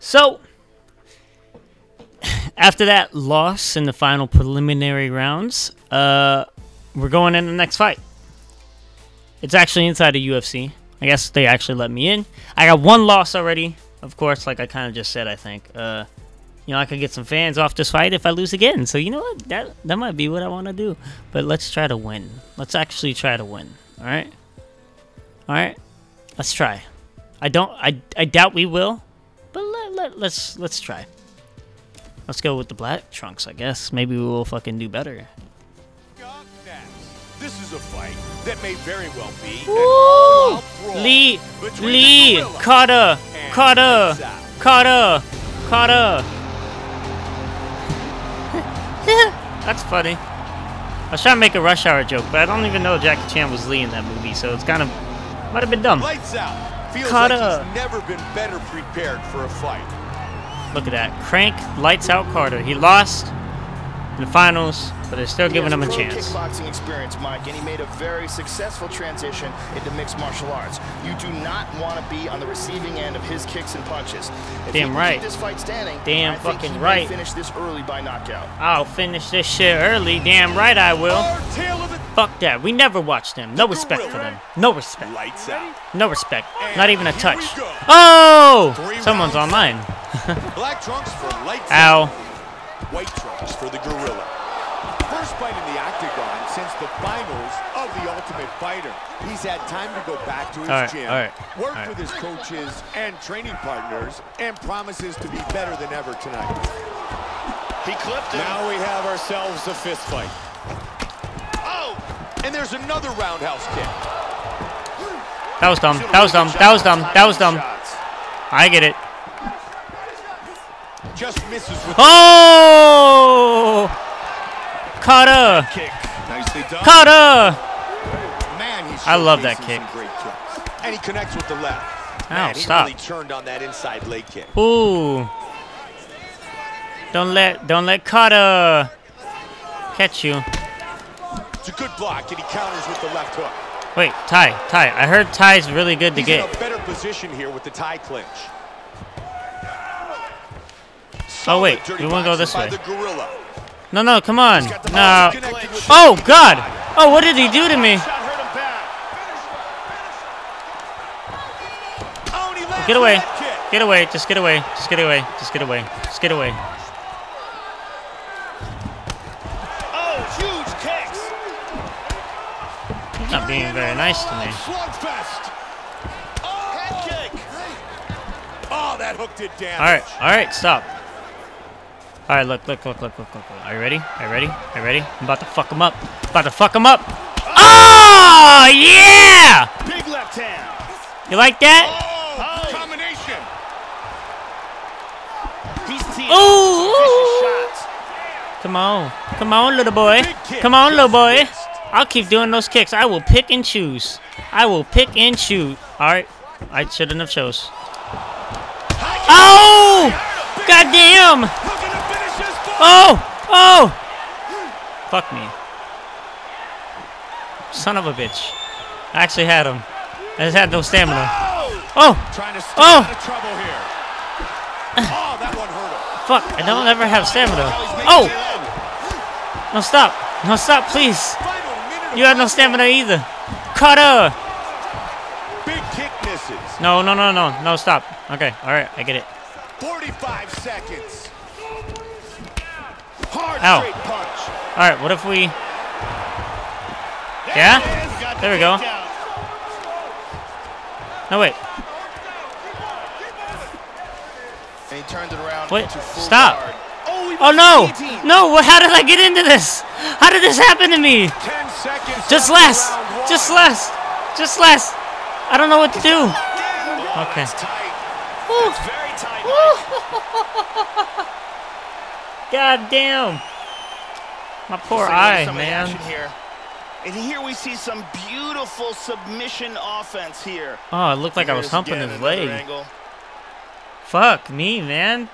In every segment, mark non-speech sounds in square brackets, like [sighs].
So, after that loss in the final preliminary rounds, uh, we're going in the next fight. It's actually inside the UFC. I guess they actually let me in. I got one loss already, of course, like I kind of just said. I think, uh, you know, I could get some fans off this fight if I lose again. So you know what? That that might be what I want to do. But let's try to win. Let's actually try to win. All right. All right. Let's try. I don't. I I doubt we will, but let, let let's let's try. Let's go with the black trunks, I guess. Maybe we will fucking do better. This is a fight that may very well be Woo! Lee, Lee, Carter, Carter. Carter, [laughs] Carter. That's funny. I was trying to make a rush hour joke, but I don't even know Jackie Chan was Lee in that movie, so it's kind of might have been dumb. Lights out. Feels Carter. like he's never been better prepared for a fight. Look at that. Crank lights out Carter. He lost in the finals, but they're still giving him a chance. kickboxing experience, Mike, and he made a very successful transition into mixed martial arts. You do not want to be on the receiving end of his kicks and punches. If Damn right. This fight standing. Damn I think fucking he right. Finish this early by knockout. I'll finish this shit early. Damn right I will. Our tale of the Fuck that. We never watched them. No respect for them. No respect. lights out. No respect. Not even a touch. Oh! Someone's online. Black trunks for lights Ow. White trunks for the gorilla. First fight in the octagon since the finals of the Ultimate Fighter. He's had time to go back to his All right, gym, all right, work all right. with his coaches and training partners, and promises to be better than ever tonight. He clipped him. Now we have ourselves a fifth fight. Oh! And there's another roundhouse kick. That was dumb. That was dumb. That was dumb. That was dumb. I get it. Just misses with Oh! Carter! Kick. nicely done. Carter! Man, he's I love that kick. Great kicks. And he connects with the left. Ow, Man, he stop. really turned on that inside leg kick. Ooh. Don't let don't let Carter catch you. It's a good block, and he counters with the left hook. Wait, Ty, Ty. I heard Ty's really good to He's in a better position here with the tie clinch. Oh, wait, Solid dirty we wanna go this way. No, no, come on. No. Oh God. Oh, what did he do to me? Shot hurt him bad. Oh, and he lands Get away. the head kick. Get away. Just get away. Just get away. Just get away. Just get away. Oh, huge kicks. He's not being very nice to me. Slugfest. Oh, head kick. Oh, that hook did damage. All right. All right. Stop. All right. Look. Look. Look. Look. Look. Look. look. Are you ready? Are you ready? Are you ready? I'm about to fuck him up. About to fuck him up. Oh yeah! Big left hand. You like that? Oh, combination. He's teeing Ooh, up some ooh. vicious shots. Come on. Come on, little boy. Come on, little boy. I'll keep doing those kicks. I will pick and choose. I will pick and choose. All right. I shouldn't have chose. Oh! Goddamn! Looking to finish this fight. Oh! Oh! Fuck me. Son of a bitch. I actually had him. I just had no stamina. Oh! Trying to stay Oh. out of trouble here. [sighs] oh, that one hurt him. Fuck. I don't ever have stamina. Oh! No, stop. No, stop, please. Final minute of You have no stamina either. Cutter! Big kick misses. No, no, no, no. No, stop. Okay, alright, I get it. 45 seconds. Hard Ow. Alright, what if we. Yeah? There we go. No, wait. And he turned it around Wait, full stop. Oh, Oh no! No, what, how did I get into this? How did this happen to me? 10 seconds. Just less! Just less! Just less! I don't know what to do. Oh, Okay. It's tight. Woo. [laughs] It's very tight. God damn! My poor Let's take a look at eye, some of the man. Here. And here we see some beautiful submission offense here. Oh, it looked like I was humping his leg. angle. Fuck me, man.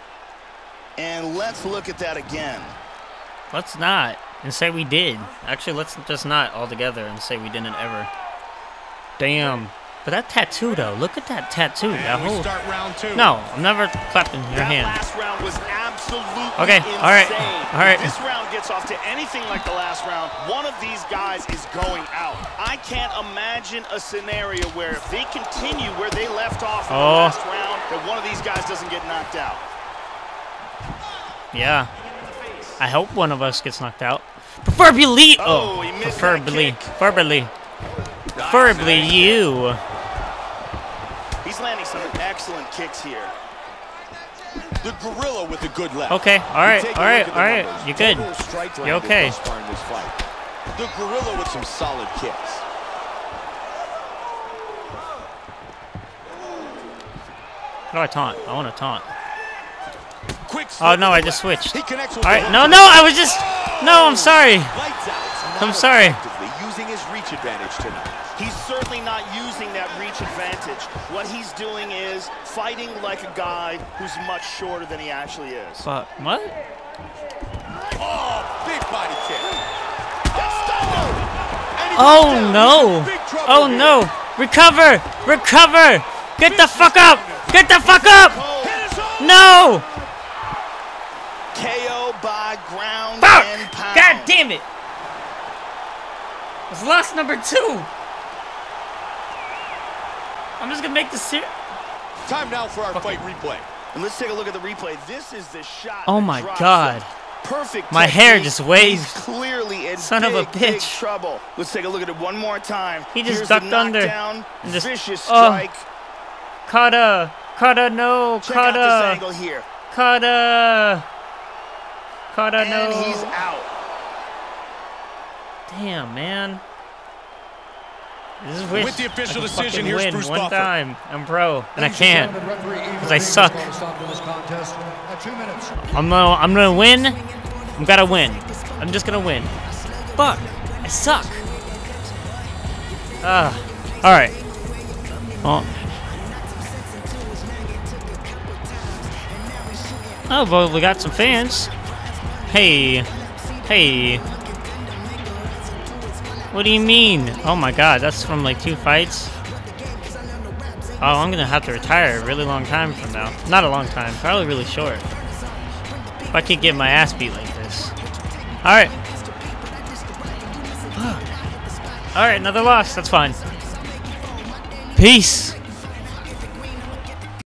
And let's look at that again. Let's not and say we did. Actually, let's just not altogether and say we didn't ever. Damn. But that tattoo, though, look at that tattoo. That And whole. start round two. No, I'm never clapping your that hand. Last round was absolutely Okay, insane. all right, all right. If this round gets off to anything like the last round, one of these guys is going out. I can't imagine a scenario where if they continue where they left off in Oh. the last round, that one of these guys doesn't get knocked out. Yeah. I hope one of us gets knocked out. Preferably. Oh, Oh, he missed preferably. Preferably. Preferably you. He's landing some excellent kicks here. The gorilla with a good left. Okay, all right, all right, look at the all right. numbers. You're good. You're okay. thus far this fight. The gorilla with some solid kicks. How do I taunt? I want to taunt. Quick Oh no, I just switched. He connects with All right, no, no, I was just. No, I'm oh! sorry. I'm sorry. using his reach advantage tonight. He's certainly not using that. What he's doing is fighting like a guy who's much shorter than he actually is. But what? Oh, big body kick. Oh, and he Oh no! He's in big trouble Oh here. no! Recover! Recover! Get the fuck up! Get the fuck up! No! KO by ground Fuck! and pound. God damn it! It's loss number two. I'm just gonna make this ser- Time now for our fight replay. And let's take a look at the replay. This is the shot. Oh my God. him. Perfect. My hair just waved. He's clearly in Son big, of a bitch. trouble. Let's take a look at it one more time. He just Here's ducked the under knockdown, and just- vicious oh. strike. Kata! Kata no! Check out this Kata! angle here. Kata! Kata And no! he's out. Damn, man. This is With the official I could decision, here's win Bruce one Buffer. time. I'm pro, and I can't. gentlemen, referee Ian 'cause I suck. called a stop to this contest at two minutes. I'm gonna, I'm gonna win. I'm gonna win. I'm just gonna win. Fuck, I suck. Ah, all right. Well. Oh, well, we got some fans. Hey, hey. What do you mean? Oh my god, that's from like two fights. Oh, I'm gonna have to retire a really long time from now. Not a long time, probably really short. If I could get my ass beat like this. Alright. Alright, another loss. That's fine. Peace.